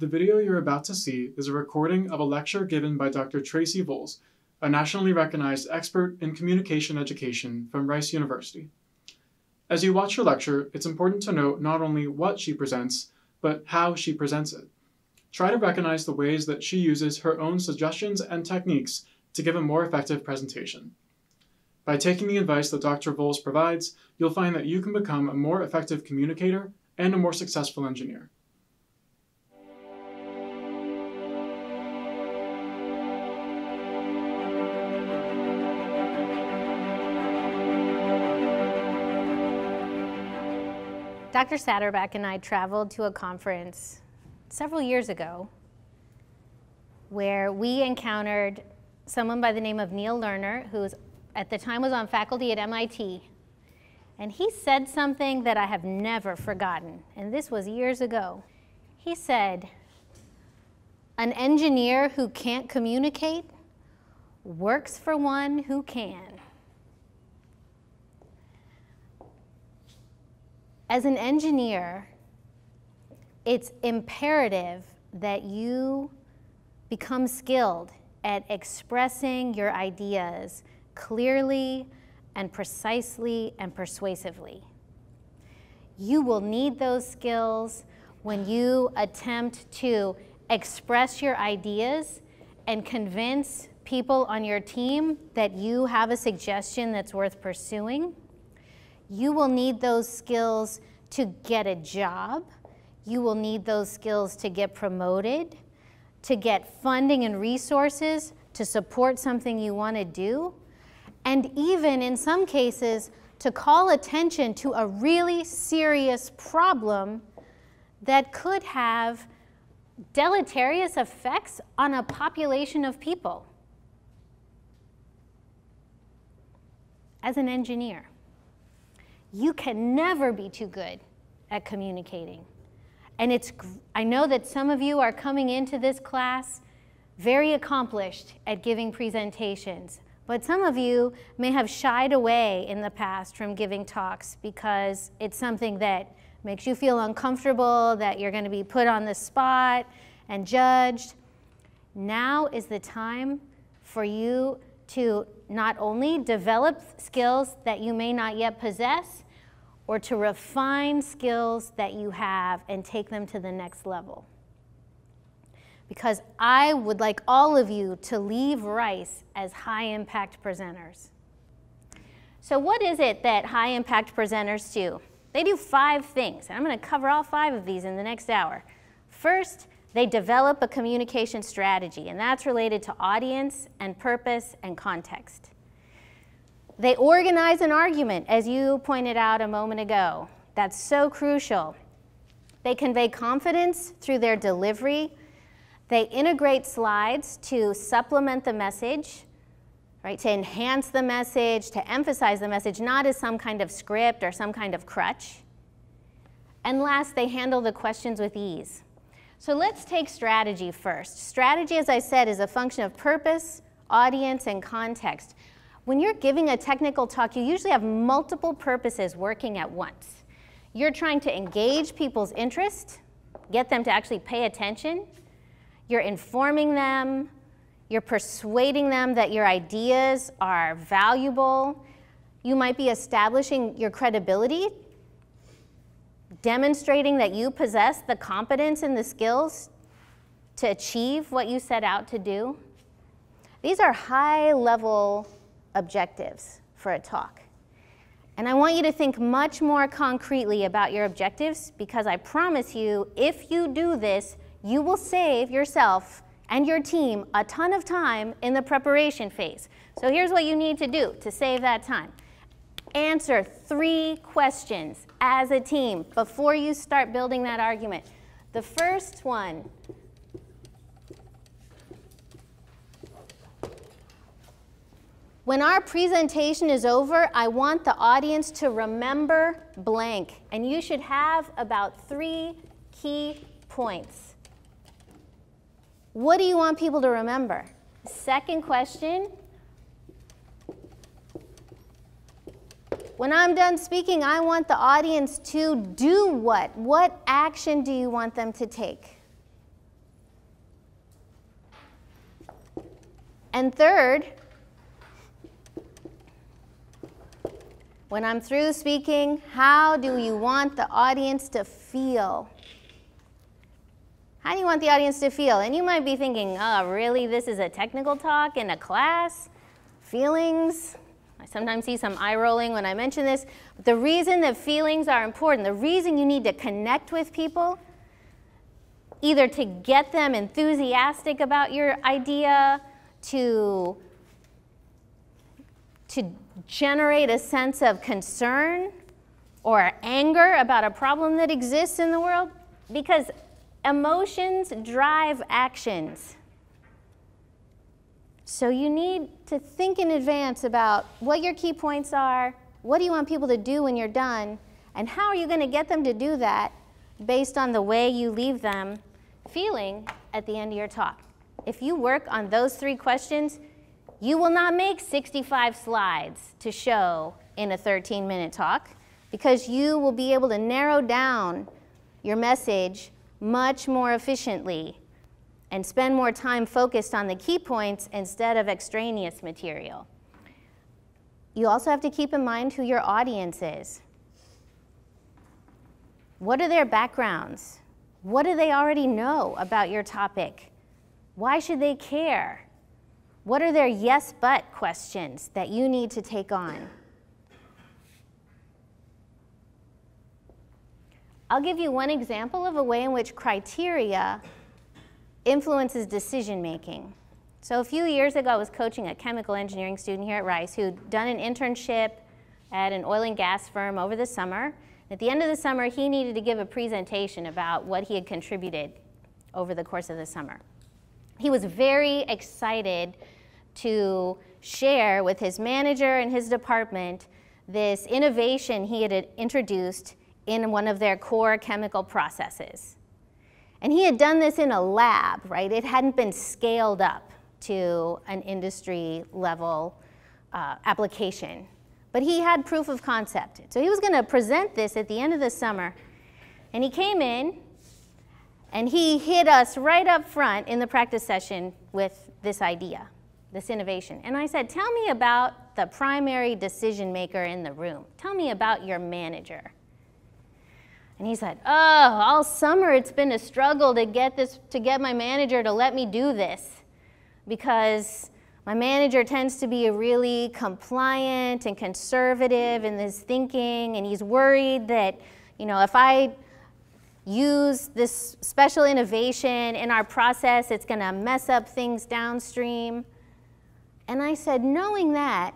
The video you're about to see is a recording of a lecture given by Dr. Tracy Volz, a nationally recognized expert in communication education from Rice University. As you watch her lecture, it's important to note not only what she presents, but how she presents it. Try to recognize the ways that she uses her own suggestions and techniques to give a more effective presentation. By taking the advice that Dr. Volz provides, you'll find that you can become a more effective communicator and a more successful engineer. Dr. Saterbak and I traveled to a conference several years ago where we encountered someone by the name of Neal Lerner, who at the time was on faculty at MIT. And he said something that I have never forgotten, and this was years ago. He said, An engineer who can't communicate works for one who can. As an engineer, it's imperative that you become skilled at expressing your ideas clearly and precisely and persuasively. You will need those skills when you attempt to express your ideas and convince people on your team that you have a suggestion that's worth pursuing you will need those skills to get a job. You will need those skills to get promoted, to get funding and resources to support something you want to do, and even in some cases, to call attention to a really serious problem that could have deleterious effects on a population of people. As an engineer, you can never be too good at communicating. And it's, I know that some of you are coming into this class very accomplished at giving presentations, but some of you may have shied away in the past from giving talks because it's something that makes you feel uncomfortable, that you're going to be put on the spot and judged. Now is the time for you to not only develop skills that you may not yet possess, or to refine skills that you have and take them to the next level. Because I would like all of you to leave Rice as high impact presenters. So, what is it that high impact presenters do? They do five things, and I'm going to cover all five of these in the next hour. First, they develop a communication strategy, and that's related to audience and purpose and context. They organize an argument, as you pointed out a moment ago. That's so crucial. They convey confidence through their delivery. They integrate slides to supplement the message, right, to enhance the message, to emphasize the message, not as some kind of script or some kind of crutch. And last, they handle the questions with ease. So let's take strategy first. Strategy, as I said, is a function of purpose, audience, and context. When you're giving a technical talk, you usually have multiple purposes working at once. You're trying to engage people's interest, get them to actually pay attention. You're informing them. You're persuading them that your ideas are valuable. You might be establishing your credibility demonstrating that you possess the competence and the skills to achieve what you set out to do. These are high level objectives for a talk. And I want you to think much more concretely about your objectives because I promise you, if you do this, you will save yourself and your team a ton of time in the preparation phase. So here's what you need to do to save that time. Answer three questions as a team before you start building that argument. The first one When our presentation is over, I want the audience to remember blank. And you should have about three key points. What do you want people to remember? Second question When I'm done speaking, I want the audience to do what? What action do you want them to take? And third, when I'm through speaking, how do you want the audience to feel? How do you want the audience to feel? And you might be thinking, oh, really? This is a technical talk in a class? Feelings? I sometimes see some eye rolling when I mention this. But the reason that feelings are important, the reason you need to connect with people, either to get them enthusiastic about your idea, to, to generate a sense of concern or anger about a problem that exists in the world, because Emotions drive actions. So you need to think in advance about what your key points are, what do you want people to do when you're done, and how are you going to get them to do that based on the way you leave them feeling at the end of your talk. If you work on those three questions, you will not make 65 slides to show in a 13 minute talk because you will be able to narrow down your message much more efficiently and spend more time focused on the key points instead of extraneous material. You also have to keep in mind who your audience is. What are their backgrounds? What do they already know about your topic? Why should they care? What are their yes but questions that you need to take on? I'll give you one example of a way in which criteria influences decision making. So a few years ago, I was coaching a chemical engineering student here at Rice who'd done an internship at an oil and gas firm over the summer. At the end of the summer, he needed to give a presentation about what he had contributed over the course of the summer. He was very excited to share with his manager and his department this innovation he had introduced in one of their core chemical processes. And he had done this in a lab, right? It hadn't been scaled up to an industry level uh, application. But he had proof of concept. So he was going to present this at the end of the summer. And he came in and he hit us right up front in the practice session with this idea, this innovation. And I said, Tell me about the primary decision maker in the room. Tell me about your manager. And he said, "Oh, all summer it's been a struggle to get this to get my manager to let me do this because my manager tends to be a really compliant and conservative in his thinking and he's worried that, you know, if I use this special innovation in our process, it's going to mess up things downstream." And I said, "Knowing that,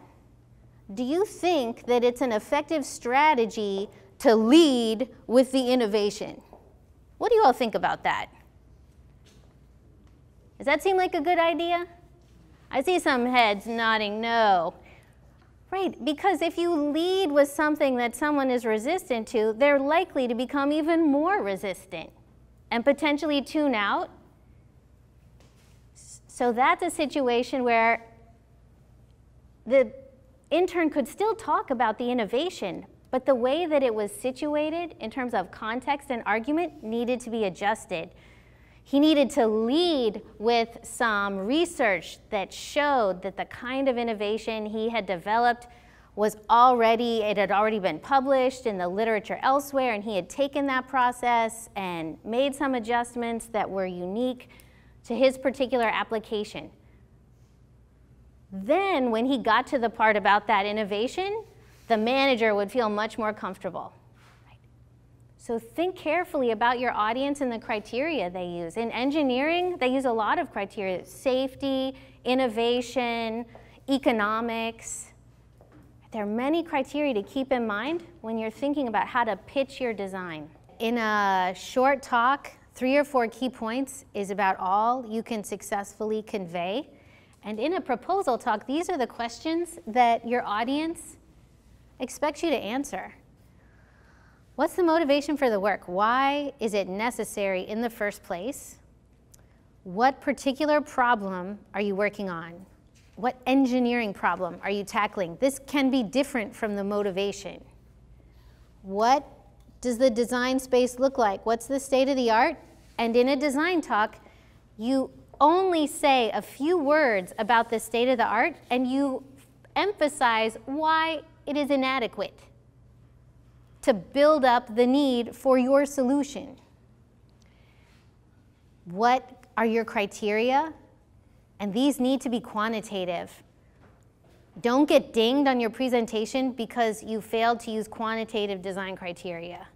do you think that it's an effective strategy to lead with the innovation. What do you all think about that? Does that seem like a good idea? I see some heads nodding no. Right, because if you lead with something that someone is resistant to, they're likely to become even more resistant and potentially tune out. So that's a situation where the intern could still talk about the innovation, but the way that it was situated in terms of context and argument needed to be adjusted. He needed to lead with some research that showed that the kind of innovation he had developed was already, it had already been published in the literature elsewhere, and he had taken that process and made some adjustments that were unique to his particular application. Then, when he got to the part about that innovation, the manager would feel much more comfortable. So think carefully about your audience and the criteria they use. In engineering, they use a lot of criteria, safety, innovation, economics. There are many criteria to keep in mind when you're thinking about how to pitch your design. In a short talk, three or four key points is about all you can successfully convey. And in a proposal talk, these are the questions that your audience expects you to answer. What's the motivation for the work? Why is it necessary in the first place? What particular problem are you working on? What engineering problem are you tackling? This can be different from the motivation. What does the design space look like? What's the state of the art? And in a design talk, you only say a few words about the state of the art and you emphasize why it is inadequate to build up the need for your solution. What are your criteria? And these need to be quantitative. Don't get dinged on your presentation because you failed to use quantitative design criteria.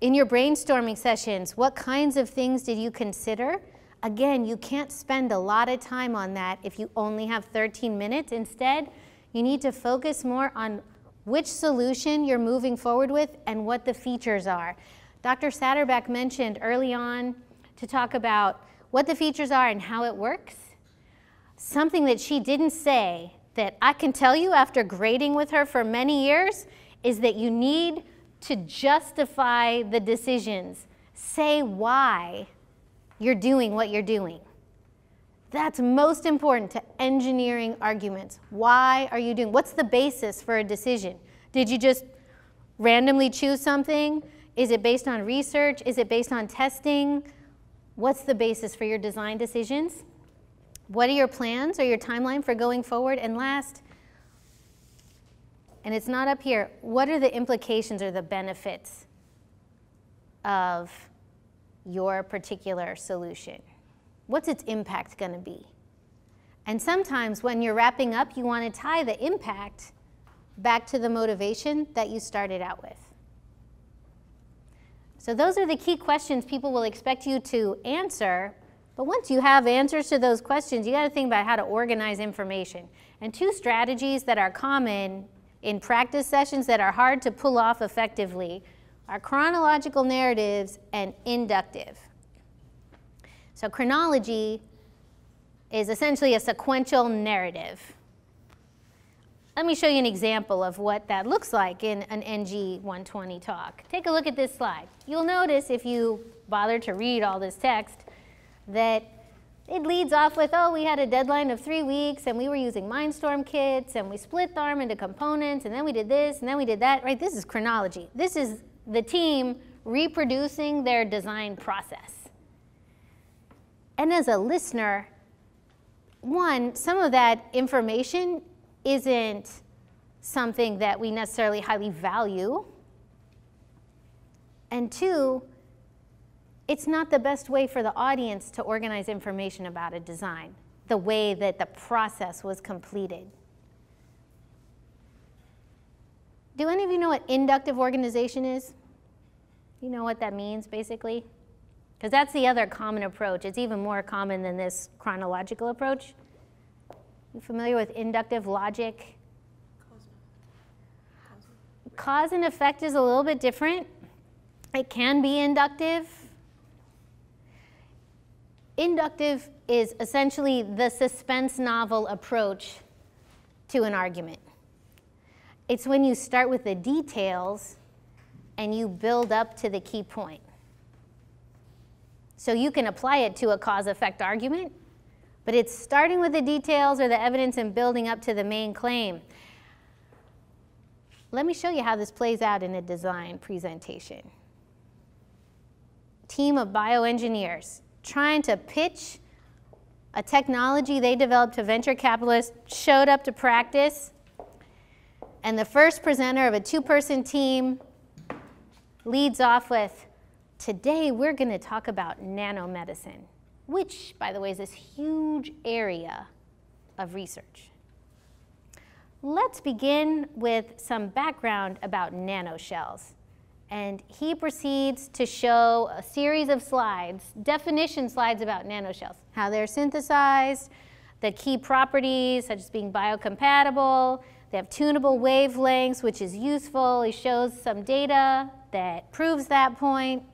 In your brainstorming sessions, what kinds of things did you consider? Again, you can't spend a lot of time on that if you only have 13 minutes. Instead, you need to focus more on which solution you're moving forward with and what the features are. Dr. Saterbak mentioned early on to talk about what the features are and how it works. Something that she didn't say that I can tell you after grading with her for many years is that you need to justify the decisions. Say why you're doing what you're doing. That's most important to engineering arguments. Why are you doing? What's the basis for a decision? Did you just randomly choose something? Is it based on research? Is it based on testing? What's the basis for your design decisions? What are your plans or your timeline for going forward? And last, and it's not up here, what are the implications or the benefits of your particular solution? What's its impact going to be? And sometimes when you're wrapping up, you want to tie the impact back to the motivation that you started out with. So those are the key questions people will expect you to answer. But once you have answers to those questions, you got to think about how to organize information. And two strategies that are common in practice sessions that are hard to pull off effectively are chronological narratives and inductive. So chronology is essentially a sequential narrative. Let me show you an example of what that looks like in an ENGI 120 talk. Take a look at this slide. You'll notice if you bother to read all this text that it leads off with, oh, we had a deadline of three weeks and we were using Mindstorm kits and we split arm into components and then we did this and then we did that, right? This is chronology. This is the team reproducing their design process. And as a listener, one, some of that information isn't something that we necessarily highly value. And two, it's not the best way for the audience to organize information about a design, the way that the process was completed. Do any of you know what inductive organization is? You know what that means, basically? Because that's the other common approach. It's even more common than this chronological approach. You familiar with inductive logic? Cause and effect is a little bit different. It can be inductive. Inductive is essentially the suspense novel approach to an argument. It's when you start with the details and you build up to the key point. So you can apply it to a cause-effect argument, but it's starting with the details or the evidence and building up to the main claim. Let me show you how this plays out in a design presentation. Team of bioengineers trying to pitch a technology they developed to venture capitalists, showed up to practice, and the first presenter of a two-person team leads off with, today we're going to talk about nanomedicine which, by the way, is this huge area of research. Let's begin with some background about nanoshells. And he proceeds to show a series of slides, definition slides about nanoshells, how they're synthesized, the key properties such as being biocompatible, they have tunable wavelengths, which is useful. He shows some data that proves that point.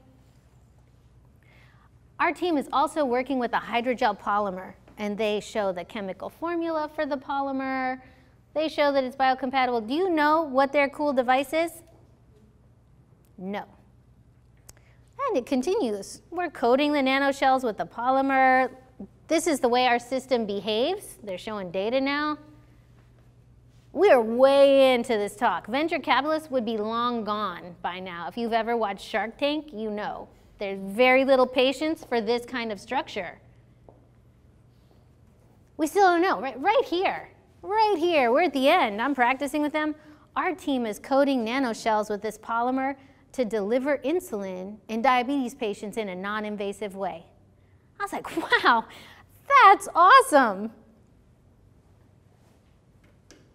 Our team is also working with a hydrogel polymer, and they show the chemical formula for the polymer. They show that it's biocompatible. Do you know what their cool device is? No. And it continues. We're coating the nanoshells with the polymer. This is the way our system behaves. They're showing data now. We are way into this talk. Venture capitalists would be long gone by now. If you've ever watched Shark Tank, you know There's very little patience for this kind of structure. We still don't know, right, right here, right here, we're at the end, I'm practicing with them. Our team is coating nanoshells with this polymer to deliver insulin in diabetes patients in a non-invasive way. I was like, wow, that's awesome.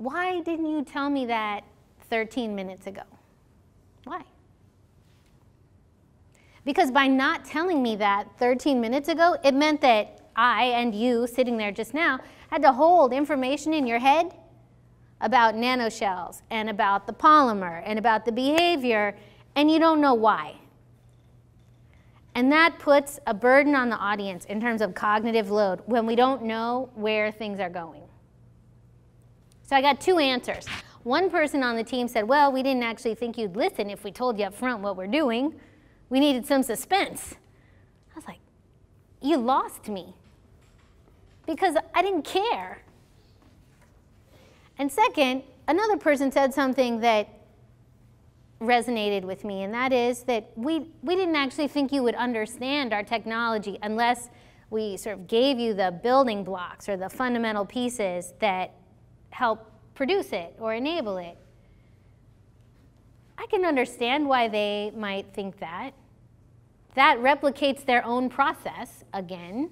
Why didn't you tell me that 13 minutes ago? Why? Because by not telling me that 13 minutes ago, it meant that I and you sitting there just now had to hold information in your head about nanoshells and about the polymer and about the behavior, and you don't know why. And that puts a burden on the audience in terms of cognitive load when we don't know where things are going. So I got two answers. One person on the team said, well, we didn't actually think you'd listen if we told you up front what we're doing. We needed some suspense. I was like, you lost me because I didn't care. And second, another person said something that resonated with me, and that is that we, we didn't actually think you would understand our technology unless we sort of gave you the building blocks or the fundamental pieces that help produce it or enable it. I can understand why they might think that. That replicates their own process again.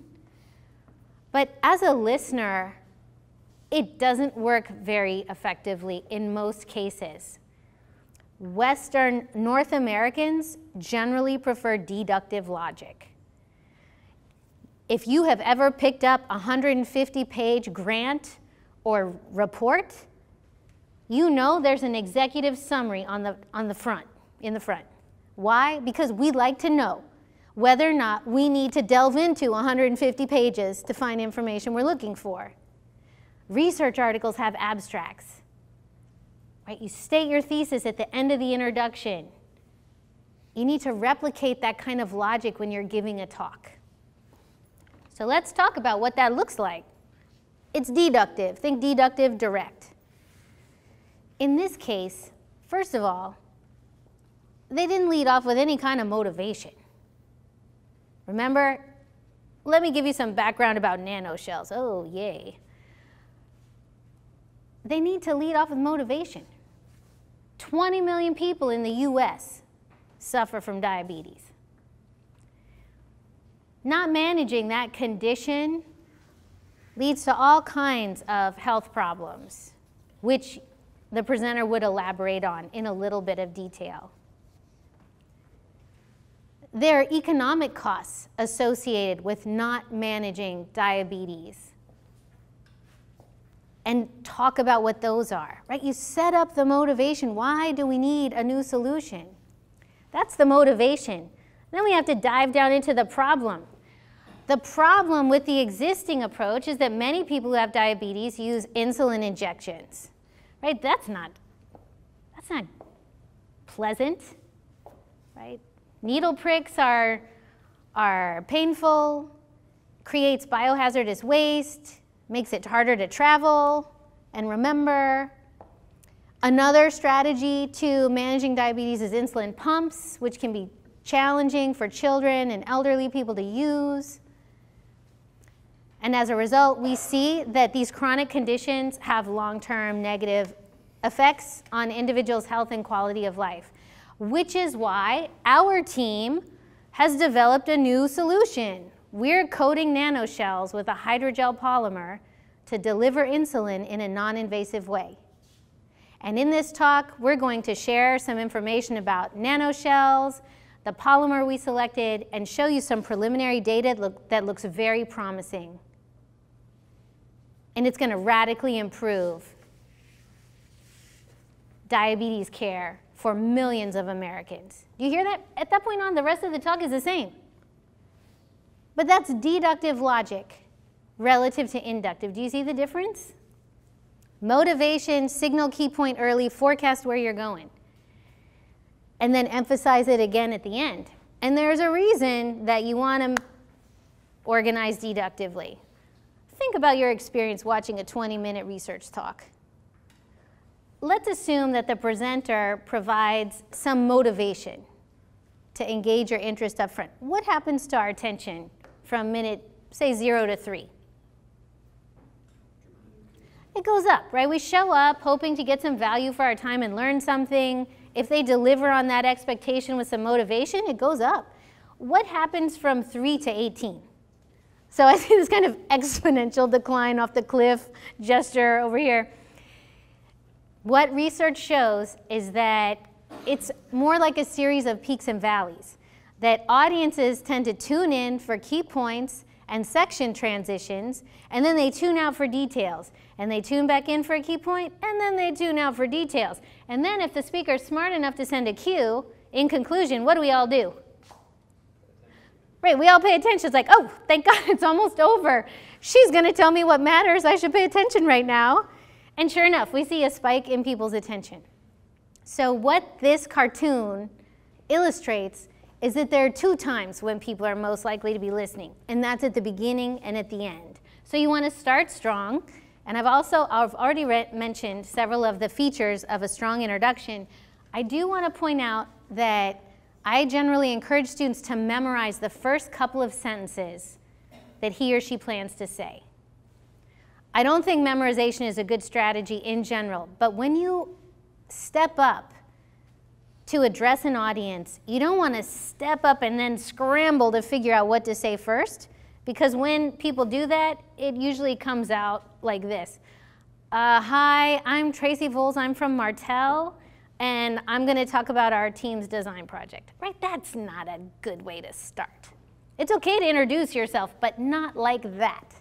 But as a listener, it doesn't work very effectively in most cases. Western North Americans generally prefer deductive logic. If you have ever picked up a 150 page grant or report, you know there's an executive summary on the, on the front, in the front. Why? Because we'd like to know whether or not we need to delve into 150 pages to find information we're looking for. Research articles have abstracts. Right? You state your thesis at the end of the introduction. You need to replicate that kind of logic when you're giving a talk. So let's talk about what that looks like. It's deductive. Think deductive direct. In this case, first of all, they didn't lead off with any kind of motivation. Remember, let me give you some background about nanoshells. Oh, yay. They need to lead off with motivation. 20 million people in the US suffer from diabetes. Not managing that condition leads to all kinds of health problems, which the presenter would elaborate on in a little bit of detail. There are economic costs associated with not managing diabetes and talk about what those are, right? You set up the motivation. Why do we need a new solution? That's the motivation. Then we have to dive down into the problem. The problem with the existing approach is that many people who have diabetes use insulin injections, right? That's not, that's not pleasant, right? Needle pricks are, are painful, creates biohazardous waste, makes it harder to travel and remember. Another strategy to managing diabetes is insulin pumps, which can be challenging for children and elderly people to use. And as a result, we see that these chronic conditions have long-term negative effects on individuals' health and quality of life, which is why our team has developed a new solution we're coating nanoshells with a hydrogel polymer to deliver insulin in a non-invasive way. And in this talk, we're going to share some information about nanoshells, the polymer we selected, and show you some preliminary data that looks very promising. And it's going to radically improve diabetes care for millions of Americans. Do you hear that? At that point on, the rest of the talk is the same. But that's deductive logic relative to inductive. Do you see the difference? Motivation, signal key point early, forecast where you're going. And then emphasize it again at the end. And there's a reason that you want to organize deductively. Think about your experience watching a 20-minute research talk. Let's assume that the presenter provides some motivation to engage your interest up front. What happens to our attention from minute, say, zero to three? It goes up, right? We show up hoping to get some value for our time and learn something. If they deliver on that expectation with some motivation, it goes up. What happens from 3 to 18? So I see this kind of exponential decline off the cliff gesture over here. What research shows is that it's more like a series of peaks and valleys, that audiences tend to tune in for key points and section transitions, and then they tune out for details. And they tune back in for a key point, and then they tune out for details. And then if the speaker is smart enough to send a cue, in conclusion, what do we all do? Right, we all pay attention. It's like, oh, thank God it's almost over. She's going to tell me what matters. I should pay attention right now. And sure enough, we see a spike in people's attention. So, what this cartoon illustrates is that there are two times when people are most likely to be listening, and that's at the beginning and at the end. So, you want to start strong. And I've also I've already mentioned several of the features of a strong introduction. I do want to point out that I generally encourage students to memorize the first couple of sentences that he or she plans to say. I don't think memorization is a good strategy in general, but when you step up to address an audience, you don't want to step up and then scramble to figure out what to say first, because when people do that, it usually comes out like this. Uh, hi, I'm Tracy Volz, I'm from Martel, and I'm going to talk about our team's design project. Right? That's not a good way to start. It's okay to introduce yourself, but not like that.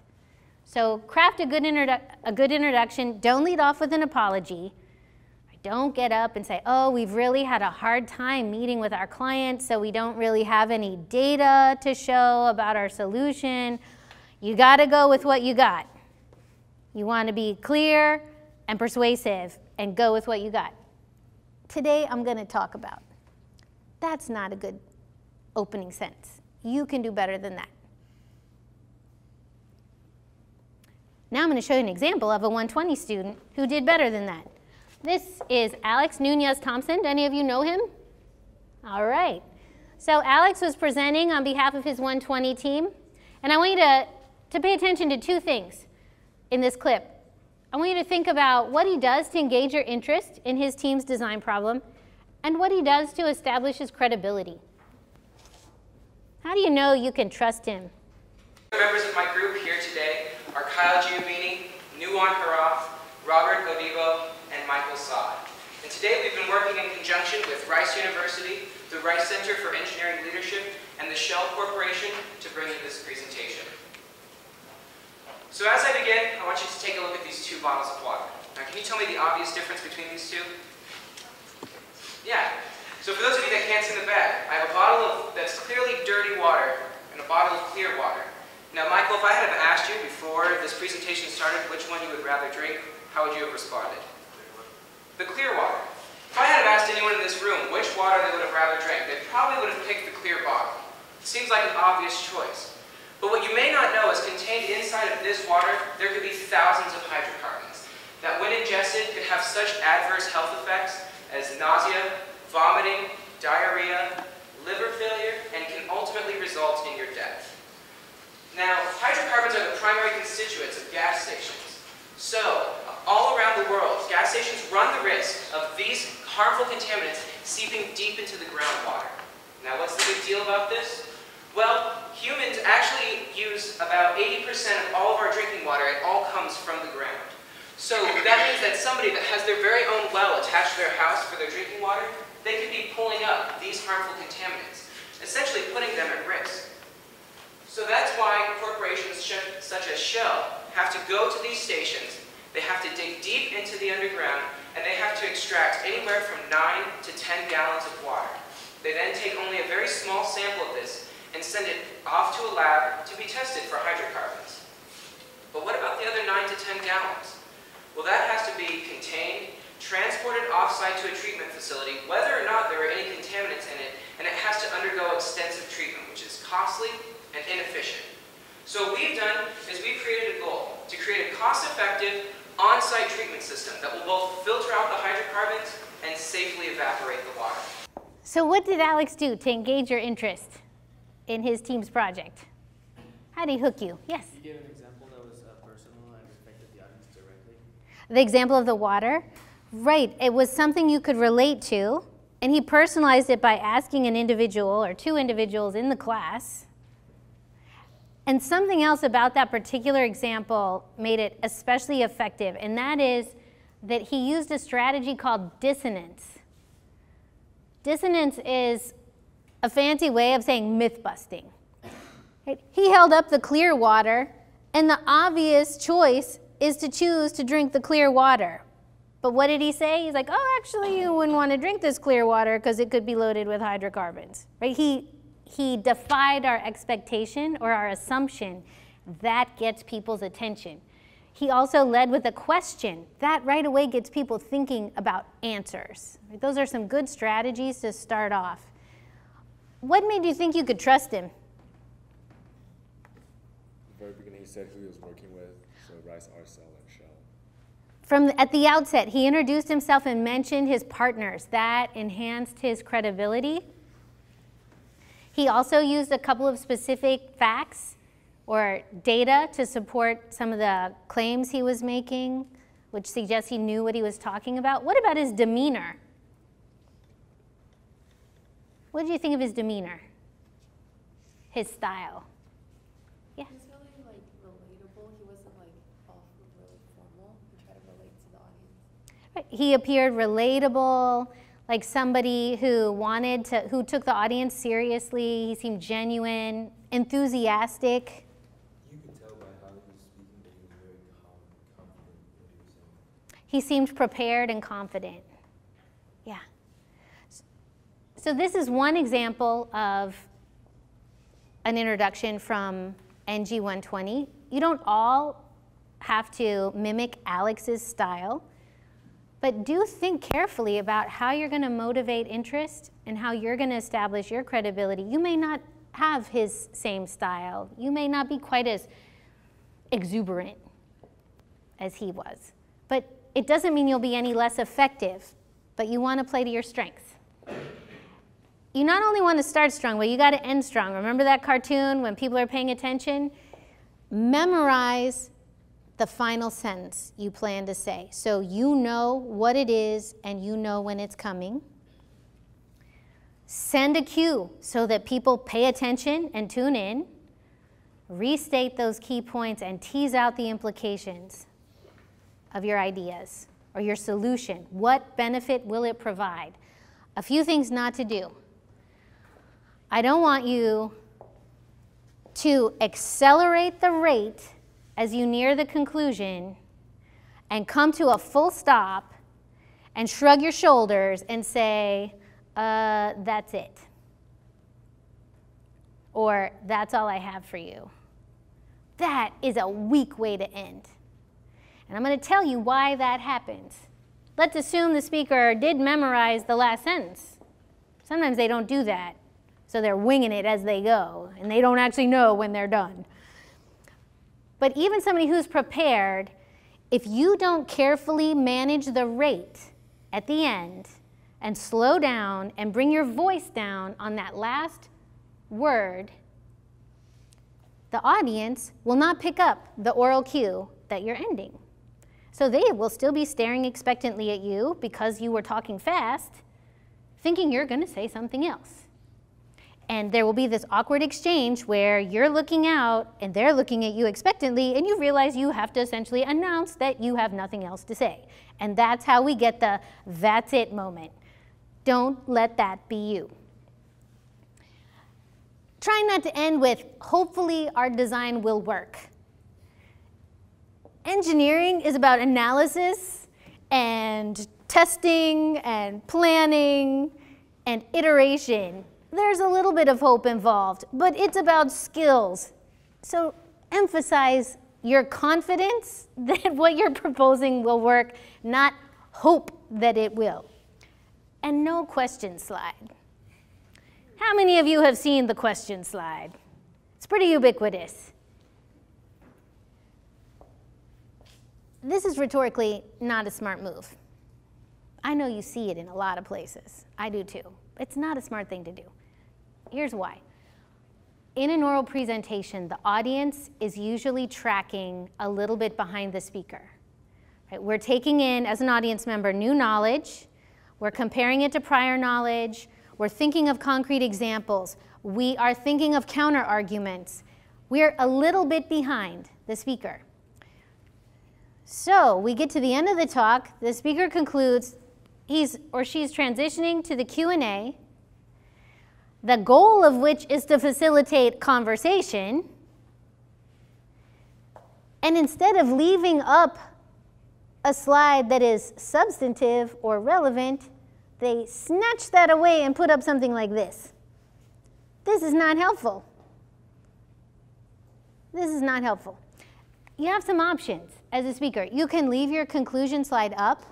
So craft a good, a good introduction. Don't lead off with an apology. Don't get up and say, oh, we've really had a hard time meeting with our clients, so we don't really have any data to show about our solution. You got to go with what you got. You want to be clear and persuasive and go with what you got. Today, I'm going to talk about that's not a good opening sentence. You can do better than that. Now I'm going to show you an example of a 120 student who did better than that. This is Alex Nunez Thompson. Do any of you know him? All right. So Alex was presenting on behalf of his 120 team. And I want you to, to pay attention to two things in this clip. I want you to think about what he does to engage your interest in his team's design problem and what he does to establish his credibility. How do you know you can trust him? Members of my group here today are Kyle Giovini, Nuwan Haraf, Robert Godivo, and Michael Saad. And today we've been working in conjunction with Rice University, the Rice Center for Engineering Leadership, and the Shell Corporation to bring you this presentation. So as I begin, I want you to take a look at these two bottles of water. Now can you tell me the obvious difference between these two? Yeah. So for those of you that can't see the back, I have a bottle of that's clearly dirty water and a bottle of clear water. Now Michael, if I had asked you before this presentation started which one you would rather drink, how would you have responded? The clear water. If I had asked anyone in this room which water they would have rather drank, they probably would have picked the clear bottle. It Seems like an obvious choice. But what you may not know is contained inside of this water, there could be thousands of hydrocarbons that when ingested could have such adverse health effects as nausea, vomiting, diarrhea, liver failure, and can ultimately result in your death. Now, hydrocarbons are the primary constituents of gas stations. So, all around the world, gas stations run the risk of these harmful contaminants seeping deep into the groundwater. Now, what's the big deal about this? Well, humans actually use about 80% of all of our drinking water. It all comes from the ground. So that means that somebody that has their very own well attached to their house for their drinking water, they could be pulling up these harmful contaminants, essentially putting them at risk. So that's why corporations such as Shell have to go to these stations, they have to dig deep into the underground, and they have to extract anywhere from 9 to 10 gallons of water. They then take only a very small sample of this and send it off to a lab to be tested for hydrocarbons. But what about the other 9 to 10 gallons? Well, that has to be contained, transported off-site to a treatment facility, whether or not there are any contaminants in it, and it has to undergo extensive treatment, which is costly and inefficient. So what we've done is we've created a goal to create a cost-effective on-site treatment system that will both filter out the hydrocarbons and safely evaporate the water. So what did Alex do to engage your interest in his team's project? How did he hook you? Yes? You gave an example that was uh, personal and affected the audience directly. The example of the water? Right, it was something you could relate to, and he personalized it by asking an individual or two individuals in the class. And something else about that particular example made it especially effective, and that is that he used a strategy called dissonance. Dissonance is a fancy way of saying myth busting. He held up the clear water, and the obvious choice is to choose to drink the clear water. But what did he say? He's like, oh, actually, you wouldn't want to drink this clear water because it could be loaded with hydrocarbons. Right? He, he defied our expectation or our assumption. That gets people's attention. He also led with a question. That right away gets people thinking about answers. Right? Those are some good strategies to start off. What made you think you could trust him? the very beginning, he said who he was working with, so Rice, RCEL, and Shell. From the, at the outset, he introduced himself and mentioned his partners. That enhanced his credibility. He also used a couple of specific facts or data to support some of the claims he was making, which suggests he knew what he was talking about. What about his demeanor? What did you think of his demeanor? His style? Yeah. He was really like relatable. He wasn't like all really formal. He tried to relate to the audience. Right. He appeared relatable, like somebody who wanted to, who took the audience seriously. He seemed genuine, enthusiastic. You could tell by how he was speaking that he was very calm, confident in what he. He seemed prepared and confident. So this is one example of an introduction from ENGI 120. You don't all have to mimic Alex's style, but do think carefully about how you're going to motivate interest and how you're going to establish your credibility. You may not have his same style. You may not be quite as exuberant as he was. But it doesn't mean you'll be any less effective, but you want to play to your strengths. You not only want to start strong, but you got to end strong. Remember that cartoon when people are paying attention? Memorize the final sentence you plan to say. So you know what it is and you know when it's coming. Send a cue so that people pay attention and tune in. Restate those key points and tease out the implications of your ideas or your solution. What benefit will it provide? A few things not to do. I don't want you to accelerate the rate as you near the conclusion and come to a full stop and shrug your shoulders and say, uh, that's it. Or that's all I have for you. That is a weak way to end. And I'm going to tell you why that happens. Let's assume the speaker did memorize the last sentence. Sometimes they don't do that. So they're winging it as they go, and they don't actually know when they're done. But even somebody who's prepared, if you don't carefully manage the rate at the end and slow down and bring your voice down on that last word, the audience will not pick up the oral cue that you're ending. So they will still be staring expectantly at you because you were talking fast, thinking you're going to say something else. And there will be this awkward exchange where you're looking out and they're looking at you expectantly, and you realize you have to essentially announce that you have nothing else to say. And that's how we get the that's it moment. Don't let that be you. Try not to end with hopefully our design will work. Engineering is about analysis and testing and planning and iteration there's a little bit of hope involved, but it's about skills. So emphasize your confidence that what you're proposing will work, not hope that it will. And no question slide. How many of you have seen the question slide? It's pretty ubiquitous. This is rhetorically not a smart move. I know you see it in a lot of places. I do too. It's not a smart thing to do. Here's why. In an oral presentation, the audience is usually tracking a little bit behind the speaker. Right? We're taking in, as an audience member, new knowledge. We're comparing it to prior knowledge. We're thinking of concrete examples. We are thinking of counter arguments. We're a little bit behind the speaker. So we get to the end of the talk. The speaker concludes he's or she's transitioning to the Q&A, the goal of which is to facilitate conversation. And instead of leaving up a slide that is substantive or relevant, they snatch that away and put up something like this. This is not helpful. This is not helpful. You have some options as a speaker. You can leave your conclusion slide up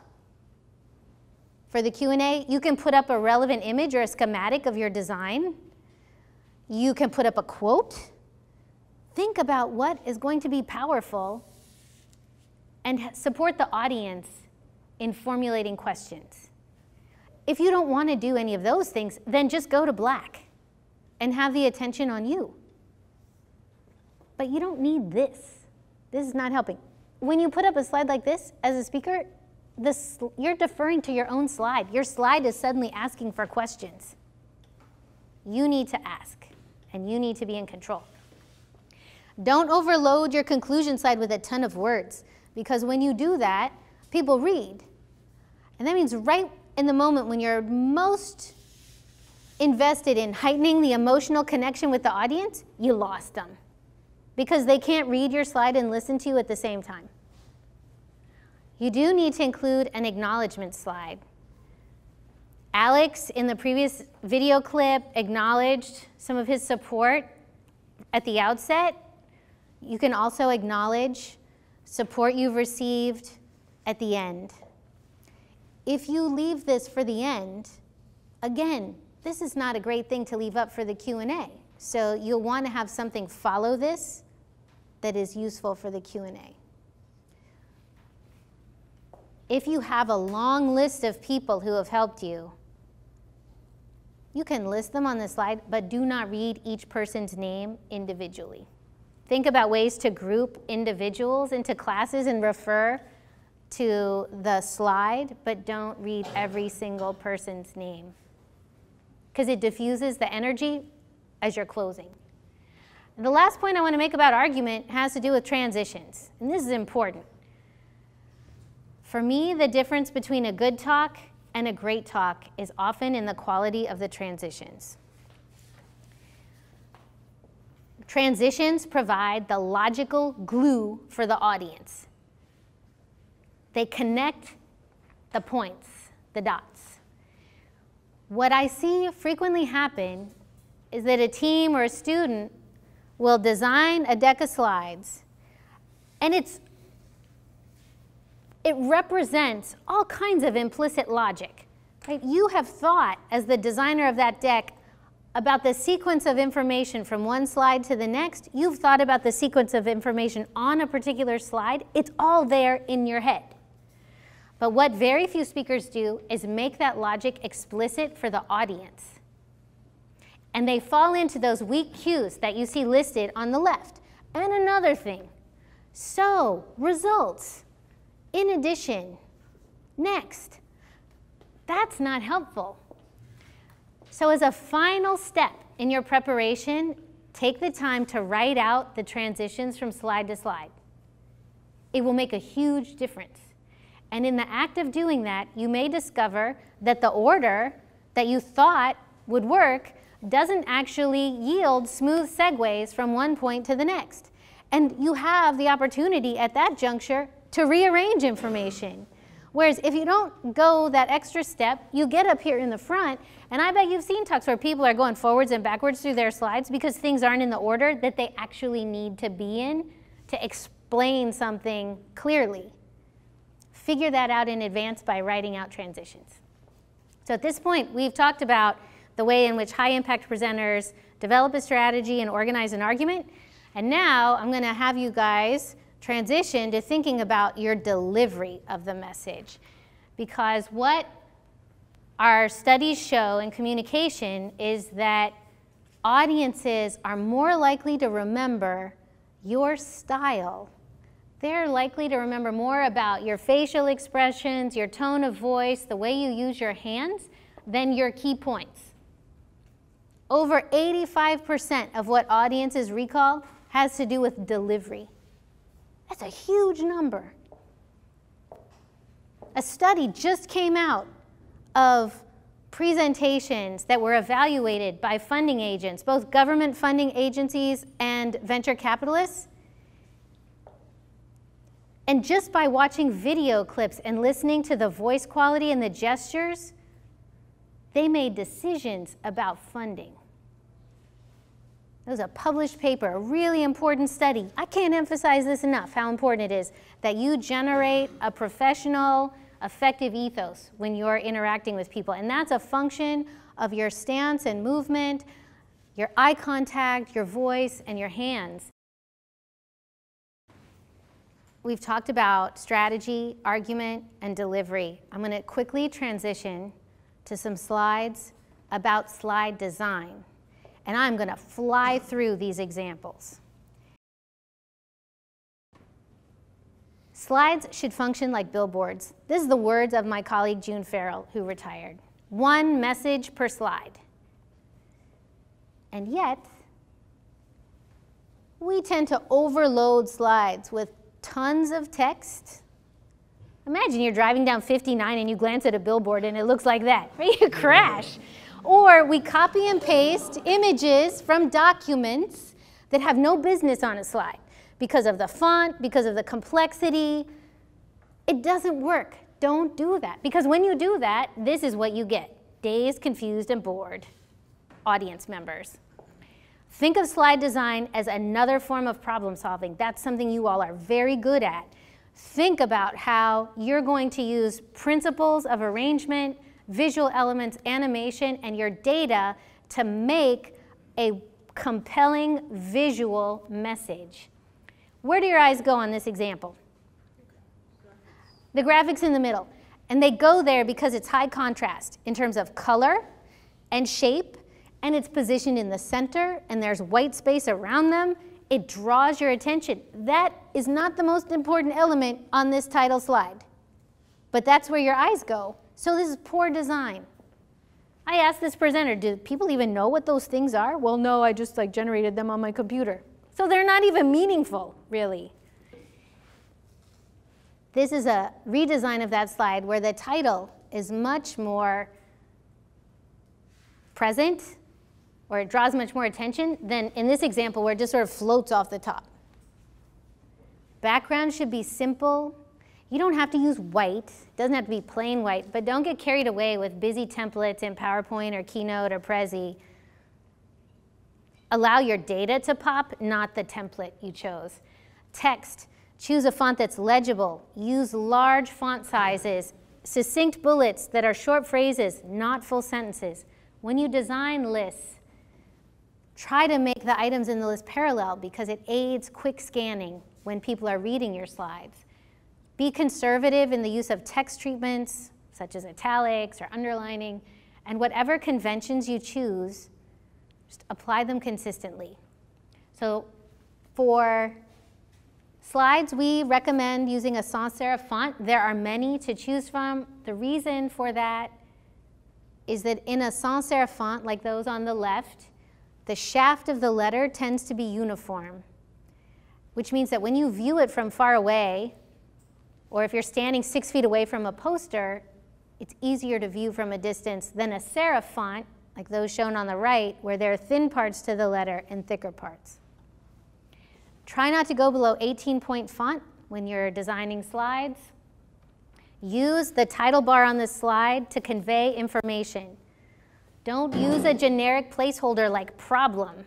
for the Q&A. You can put up a relevant image or a schematic of your design. You can put up a quote. Think about what is going to be powerful and support the audience in formulating questions. If you don't want to do any of those things, then just go to black and have the attention on you. But you don't need this. This is not helping. When you put up a slide like this as a speaker, this, you're deferring to your own slide. Your slide is suddenly asking for questions. You need to ask, and you need to be in control. Don't overload your conclusion slide with a ton of words. Because when you do that, people read. And that means right in the moment when you're most invested in heightening the emotional connection with the audience, you lost them. Because they can't read your slide and listen to you at the same time. You do need to include an acknowledgement slide. Alex, in the previous video clip, acknowledged some of his support at the outset. You can also acknowledge support you've received at the end. If you leave this for the end, again, this is not a great thing to leave up for the Q&A. So you'll want to have something follow this that is useful for the Q&A. If you have a long list of people who have helped you, you can list them on the slide, but do not read each person's name individually. Think about ways to group individuals into classes and refer to the slide, but don't read every single person's name because it diffuses the energy as you're closing. And the last point I want to make about argument has to do with transitions, and this is important. For me, the difference between a good talk and a great talk is often in the quality of the transitions. Transitions provide the logical glue for the audience. They connect the points, the dots. What I see frequently happen is that a team or a student will design a deck of slides and it's it represents all kinds of implicit logic. Right? You have thought as the designer of that deck about the sequence of information from one slide to the next, you've thought about the sequence of information on a particular slide. It's all there in your head. But what very few speakers do is make that logic explicit for the audience. And they fall into those weak cues that you see listed on the left. And another thing, so, results, in addition, next. That's not helpful. So as a final step in your preparation, take the time to write out the transitions from slide to slide. It will make a huge difference. And in the act of doing that, you may discover that the order that you thought would work doesn't actually yield smooth segues from one point to the next. And you have the opportunity at that juncture to rearrange information. Whereas if you don't go that extra step, you get up here in the front, and I bet you've seen talks where people are going forwards and backwards through their slides because things aren't in the order that they actually need to be in to explain something clearly. Figure that out in advance by writing out transitions. So at this point, we've talked about the way in which high impact presenters develop a strategy and organize an argument. And now I'm going to have you guys transition to thinking about your delivery of the message. Because what our studies show in communication is that audiences are more likely to remember your style. They're likely to remember more about your facial expressions, your tone of voice, the way you use your hands, than your key points. Over 85% of what audiences recall has to do with delivery. That's a huge number. A study just came out of presentations that were evaluated by funding agents, both government funding agencies and venture capitalists. And just by watching video clips and listening to the voice quality and the gestures, they made decisions about funding. It was a published paper, a really important study. I can't emphasize this enough, how important it is that you generate a professional, effective ethos when you're interacting with people. And that's a function of your stance and movement, your eye contact, your voice, and your hands. We've talked about strategy, argument, and delivery. I'm going to quickly transition to some slides about slide design. And I'm going to fly through these examples. Slides should function like billboards. This is the words of my colleague June Farrell, who retired. One message per slide. And yet, we tend to overload slides with tons of text Imagine you're driving down 59 and you glance at a billboard and it looks like that? You crash. Or we copy and paste images from documents that have no business on a slide because of the font, because of the complexity. It doesn't work. Don't do that. Because when you do that, this is what you get dazed, confused, and bored audience members. Think of slide design as another form of problem solving. That's something you all are very good at think about how you're going to use principles of arrangement, visual elements, animation, and your data to make a compelling visual message. Where do your eyes go on this example? The graphics in the middle. And they go there because it's high contrast in terms of color and shape, and it's positioned in the center, and there's white space around them, it draws your attention. That is not the most important element on this title slide, but that's where your eyes go. So this is poor design. I asked this presenter, do people even know what those things are? Well, no, I just like generated them on my computer. So they're not even meaningful, really. This is a redesign of that slide where the title is much more present or it draws much more attention than in this example where it just sort of floats off the top. Background should be simple. You don't have to use white. It doesn't have to be plain white, but don't get carried away with busy templates in PowerPoint or Keynote or Prezi. Allow your data to pop, not the template you chose. Text, choose a font that's legible. Use large font sizes. Succinct bullets that are short phrases, not full sentences. When you design lists, Try to make the items in the list parallel because it aids quick scanning when people are reading your slides. Be conservative in the use of text treatments, such as italics or underlining, and whatever conventions you choose, just apply them consistently. So for slides, we recommend using a sans serif font. There are many to choose from. The reason for that is that in a sans serif font, like those on the left, the shaft of the letter tends to be uniform, which means that when you view it from far away, or if you're standing six feet away from a poster, it's easier to view from a distance than a serif font, like those shown on the right, where there are thin parts to the letter and thicker parts. Try not to go below 18 point font when you're designing slides. Use the title bar on the slide to convey information. Don't use a generic placeholder like problem.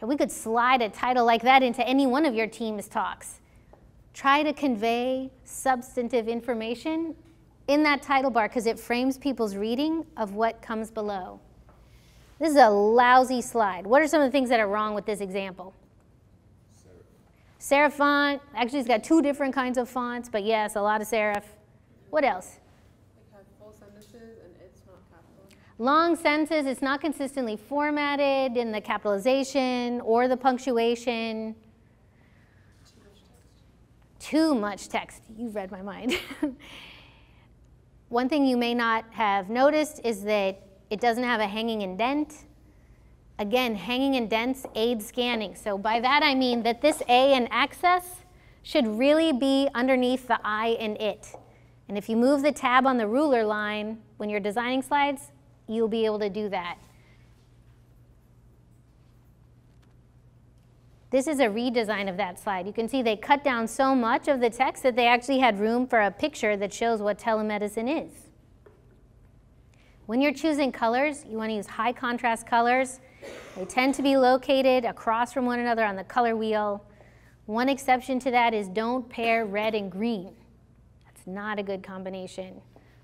We could slide a title like that into any one of your team's talks. Try to convey substantive information in that title bar because it frames people's reading of what comes below. This is a lousy slide. What are some of the things that are wrong with this example? Serif serif font. Actually, it's got two different kinds of fonts, but yes, a lot of serif. What else? It had full sentences Long sentences, it's not consistently formatted in the capitalization or the punctuation. Too much text. You've read my mind. One thing you may not have noticed is that it doesn't have a hanging indent. Again, hanging indents aid scanning. So by that I mean that this A in access should really be underneath the I in it. And if you move the tab on the ruler line when you're designing slides, you'll be able to do that. This is a redesign of that slide. You can see they cut down so much of the text that they actually had room for a picture that shows what telemedicine is. When you're choosing colors, you want to use high contrast colors. They tend to be located across from one another on the color wheel. One exception to that is don't pair red and green. That's not a good combination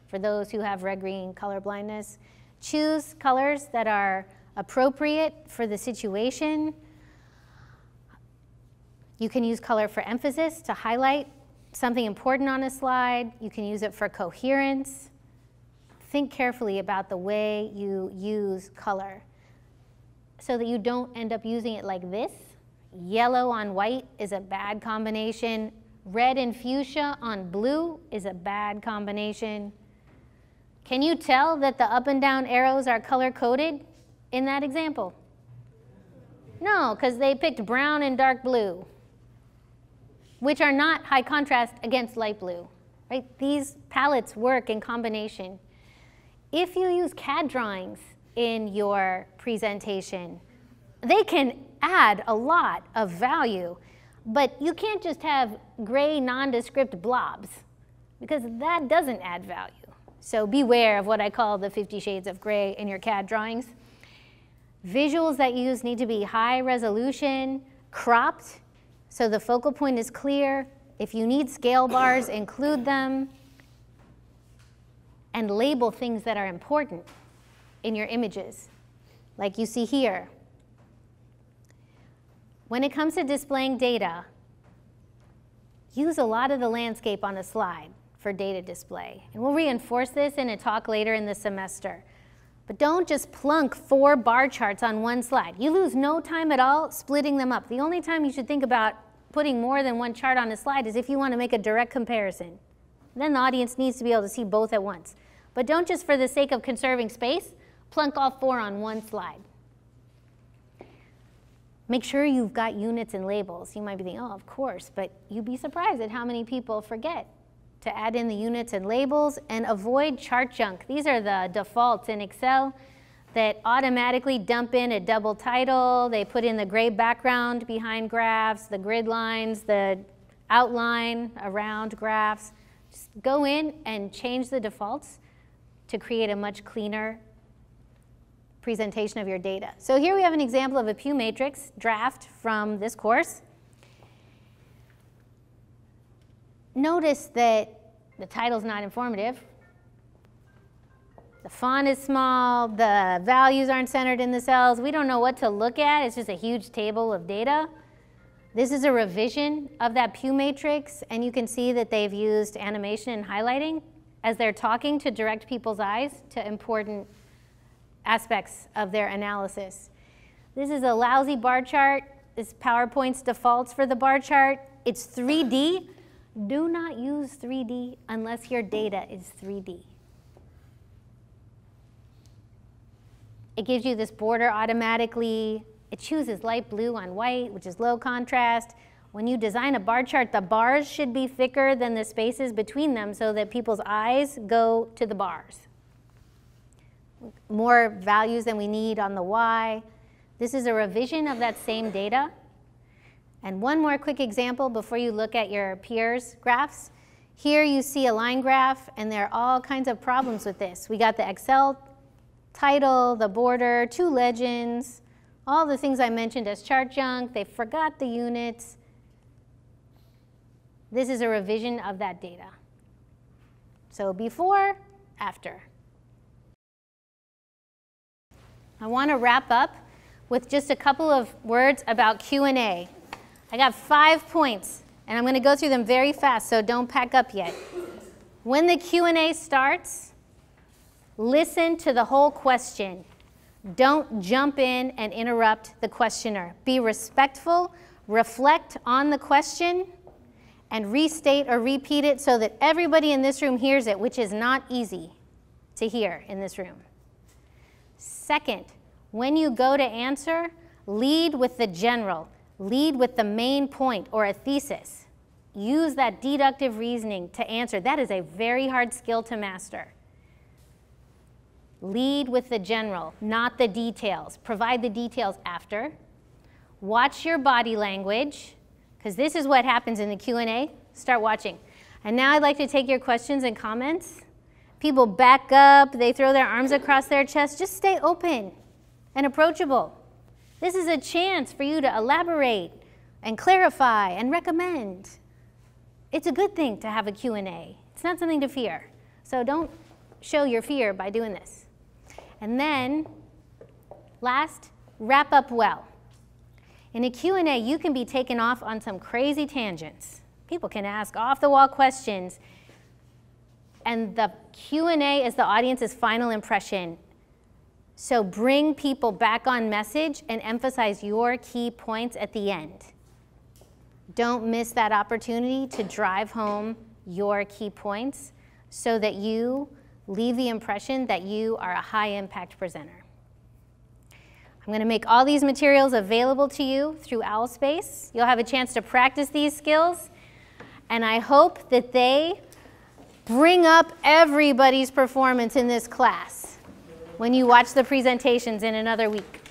for those who have red-green color blindness. Choose colors that are appropriate for the situation you can use color for emphasis to highlight something important on a slide. You can use it for coherence. Think carefully about the way you use color so that you don't end up using it like this. Yellow on white is a bad combination. Red and fuchsia on blue is a bad combination. Can you tell that the up and down arrows are color coded in that example? No, because they picked brown and dark blue which are not high contrast against light blue. Right? These palettes work in combination. If you use CAD drawings in your presentation, they can add a lot of value, but you can't just have gray nondescript blobs because that doesn't add value. So beware of what I call the 50 shades of gray in your CAD drawings. Visuals that you use need to be high resolution, cropped, so the focal point is clear. If you need scale bars, include them. And label things that are important in your images, like you see here. When it comes to displaying data, use a lot of the landscape on a slide for data display. And we'll reinforce this in a talk later in the semester. But don't just plunk four bar charts on one slide. You lose no time at all splitting them up. The only time you should think about putting more than one chart on a slide is if you want to make a direct comparison. Then the audience needs to be able to see both at once. But don't just for the sake of conserving space, plunk all four on one slide. Make sure you've got units and labels. You might be thinking, oh, of course, but you'd be surprised at how many people forget to add in the units and labels and avoid chart junk. These are the defaults in Excel that automatically dump in a double title. They put in the gray background behind graphs, the grid lines, the outline around graphs. Just go in and change the defaults to create a much cleaner presentation of your data. So here we have an example of a Pugh Matrix draft from this course. Notice that the title is not informative. The font is small, the values aren't centered in the cells. We don't know what to look at. It's just a huge table of data. This is a revision of that Pugh matrix, and you can see that they've used animation and highlighting as they're talking to direct people's eyes to important aspects of their analysis. This is a lousy bar chart. This PowerPoint's defaults for the bar chart. It's 3D. Do not use 3D unless your data is 3D. It gives you this border automatically. It chooses light blue on white, which is low contrast. When you design a bar chart, the bars should be thicker than the spaces between them so that people's eyes go to the bars. More values than we need on the Y. This is a revision of that same data. And one more quick example before you look at your peers' graphs. Here you see a line graph, and there are all kinds of problems with this. We got the Excel title, the border, two legends, all the things I mentioned as chart junk. They forgot the units. This is a revision of that data. So before, after. I want to wrap up with just a couple of words about Q&A. I got five points, and I'm going to go through them very fast, so don't pack up yet. When the Q&A starts, Listen to the whole question. Don't jump in and interrupt the questioner. Be respectful, reflect on the question, and restate or repeat it so that everybody in this room hears it, which is not easy to hear in this room. Second, when you go to answer, lead with the general, lead with the main point or a thesis. Use that deductive reasoning to answer. That is a very hard skill to master. Lead with the general, not the details. Provide the details after. Watch your body language, because this is what happens in the Q&A. Start watching. And now I'd like to take your questions and comments. People back up, they throw their arms across their chest. Just stay open and approachable. This is a chance for you to elaborate and clarify and recommend. It's a good thing to have a Q&A. It's not something to fear. So don't show your fear by doing this. And then, last, wrap up well. In a Q&A, you can be taken off on some crazy tangents. People can ask off-the-wall questions. And the Q&A is the audience's final impression. So bring people back on message and emphasize your key points at the end. Don't miss that opportunity to drive home your key points so that you leave the impression that you are a high impact presenter. I'm going to make all these materials available to you through OwlSpace. You'll have a chance to practice these skills, and I hope that they bring up everybody's performance in this class when you watch the presentations in another week.